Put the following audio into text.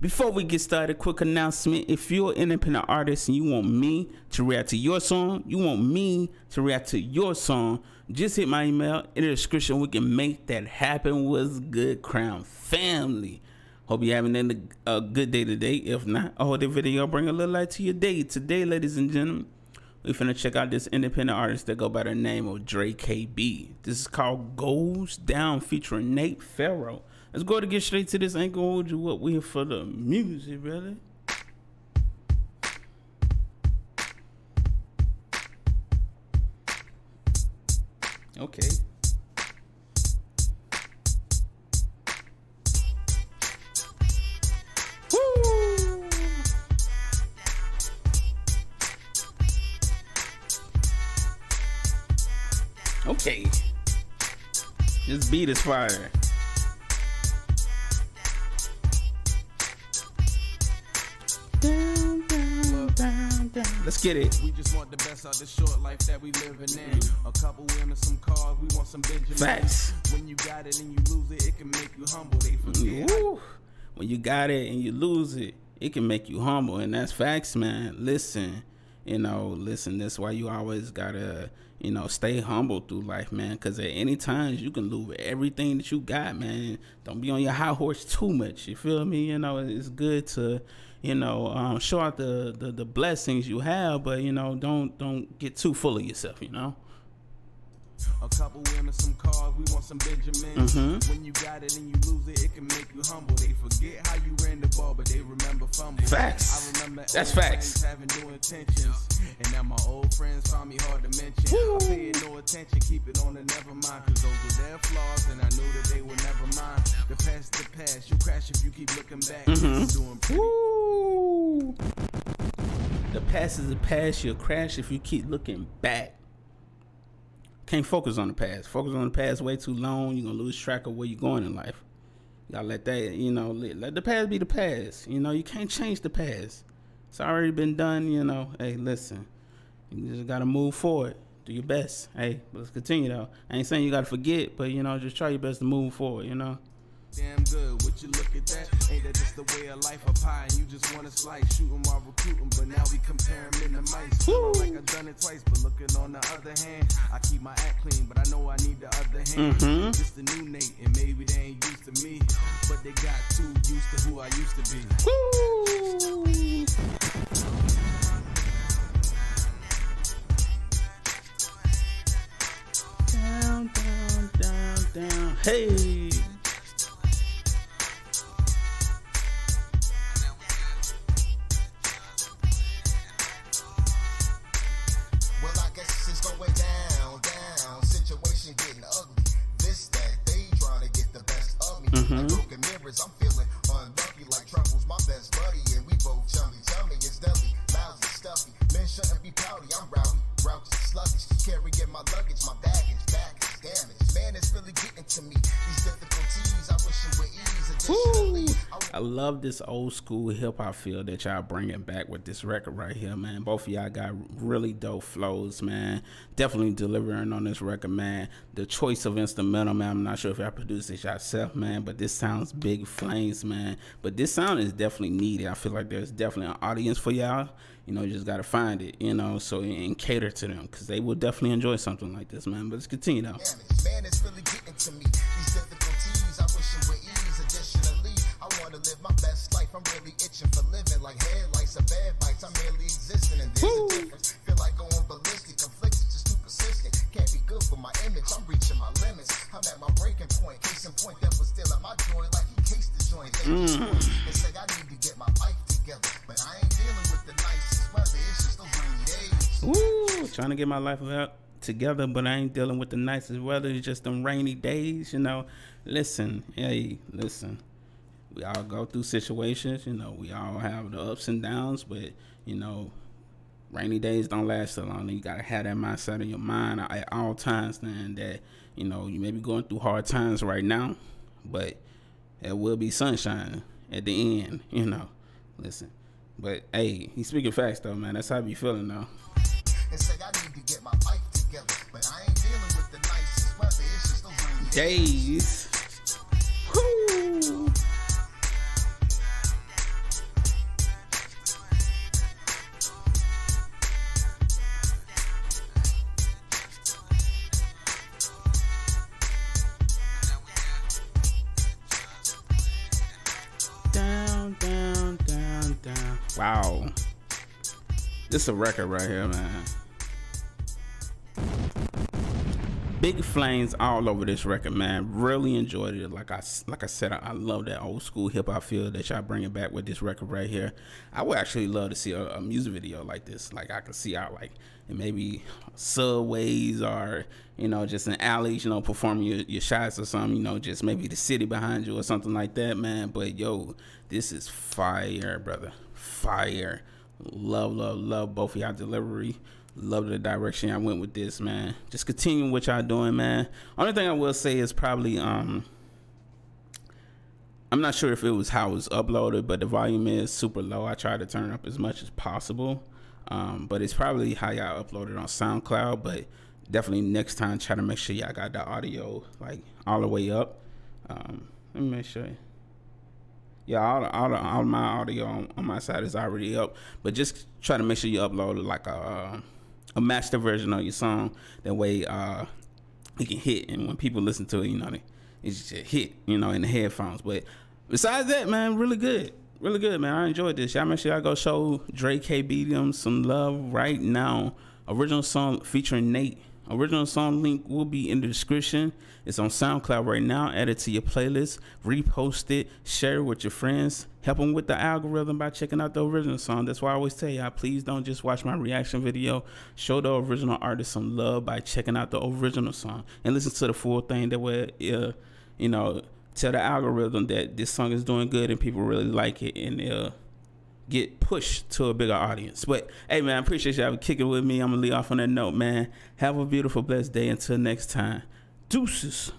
Before we get started, quick announcement. If you're an independent artist and you want me to react to your song, you want me to react to your song, just hit my email in the description. We can make that happen. Was good, Crown family. Hope you're having a good day today. If not, I hope the video bring a little light to your day. Today, ladies and gentlemen, we finna check out this independent artist that go by the name of Dre KB. This is called Goes Down featuring Nate Pharoah. Let's go to get straight to this. ain't gonna hold you up. We here for the music, really. Okay. Woo! Okay. This beat is fire. Let's get it. We just want the best out the short life that we living in. A couple women, some cars, we want some. Facts. When you got it and you lose it, it can make you humble. They forget. When you got it and you lose it, it can make you humble, and that's facts, man. Listen, you know, listen. That's why you always gotta, you know, stay humble through life, man. Because at any times you can lose everything that you got, man. Don't be on your high horse too much. You feel me? You know, it's good to you know, um, show out the, the, the blessings you have, but you know, don't don't get too full of yourself. You know. A couple women, some cars, we want some Benjamin. Mm-hmm. When you got it and you lose it, it can make you humble. They forget how you ran the ball, but they remember fumble. Facts. I remember That's facts. Having new intentions. And now my old friends found me hard to mention. Woo. I paid no attention, keep it on the never mind. Cause those were their flaws, and I knew that they were never mine. The past, the past, you crash if you keep looking back. Mm-hmm. Woo. The past is the past, you'll crash if you keep looking back can't focus on the past. Focus on the past way too long, you're gonna lose track of where you're going in life. You gotta let that, you know, let, let the past be the past. You know, you can't change the past. It's already been done, you know. Hey, listen. You just gotta move forward. Do your best. Hey, let's continue though. I ain't saying you gotta forget, but you know, just try your best to move forward, you know damn good. Would you look at that? Ain't that just the way of life? A pie and you just want to slice, shooting while recruiting, but now we compare them in the mice. Like I've done it twice, but looking on the other hand, I keep my act clean, but I know I need the other hand. Mm-hmm. Just a new Nate, and maybe they ain't used to me, but they got too used to who I used to be. Woo! Down, down, down, down. Hey. I'm feeling unlucky like troubles. My best buddy, and we both chummy. Me it's deli, lousy, stuffy. Men shouldn't be pouty. I'm rowdy, rowdy, sluggish. Carrying my luggage, my baggage, is. Man, it's really getting to me. These difficulties, I wish it would ease. I love this old school hip hop feel that y'all bringing back with this record right here, man. Both of y'all got really dope flows, man. Definitely delivering on this record, man. The choice of instrumental, man. I'm not sure if y'all produced this yourself, man, but this sounds big flames, man. But this sound is definitely needed. I feel like there's definitely an audience for y'all. You know, you just gotta find it, you know, so and cater to them because they will definitely enjoy something like this, man. But let's continue though. Man, it's really getting to me. live my best life. I'm really itching for living like headlights or bad bites. I'm merely existing and there's Woo. a difference. Feel like going ballistic, conflicted, just too persistent. Can't be good for my image. I'm reaching my limits. I'm at my breaking point. Case in point that was still at my joint like he cased the joint. Mm. They say I need to get my life together, but I ain't dealing with the nicest Woo! Trying to get my life out together, but I ain't dealing with the nicest weather. It's just them rainy days, you know. Listen, hey, listen we all go through situations, you know, we all have the ups and downs, but you know, rainy days don't last so long. You gotta have that mindset in your mind at all times, then that you know you may be going through hard times right now, but it will be sunshine at the end. You know, listen. But hey, he's speaking facts though, man. That's how I be feeling though and say I need to get my life together. But I ain't dealing with the nicest weather, it's just the days. Down, down, down, down. Wow. This is a record right here, man. Big flames all over this record, man. Really enjoyed it. Like I like I said, I, I love that old school hip hop feel that y'all bringing back with this record right here. I would actually love to see a, a music video like this. Like I can see out like maybe subways or you know just in alleys, you know, performing your, your shots or something. You know, just maybe the city behind you or something like that, man. But yo, this is fire, brother. Fire. Love, love, love both of y'all delivery. Love the direction I went with this, man. Just continue what y'all doing, man. Only thing I will say is probably um I'm not sure if it was how it was uploaded, but the volume is super low. I try to turn up as much as possible. Um, but it's probably how y'all uploaded on SoundCloud, but definitely next time try to make sure y'all got the audio like all the way up. Um, let me make sure yeah, all, all, all my audio on, on, my side is already up. But just try to make sure you upload it like a uh, a master version of your song. That way, uh, it can hit, and when people listen to it, you know, it's just a hit, you know, in the headphones. But besides that, man, really good, really good, man. I enjoyed this. Y'all make sure y'all go show Dre K. them some love right now. Original song featuring Nate. Original song link will be in the description. It's on SoundCloud right now. Add it to your playlist, repost it, share it with your friends. Help them with the algorithm by checking out the original song. That's why I always tell y'all, please don't just watch my reaction video. Show the original artist some love by checking out the original song and listen to the full thing. That way, uh, you know, tell the algorithm that this song is doing good and people really like it and uh, get pushed to a bigger audience. But hey, man, I appreciate y'all kicking with me. I'm gonna leave off on that note, man. Have a beautiful, blessed day. Until next time, deuces.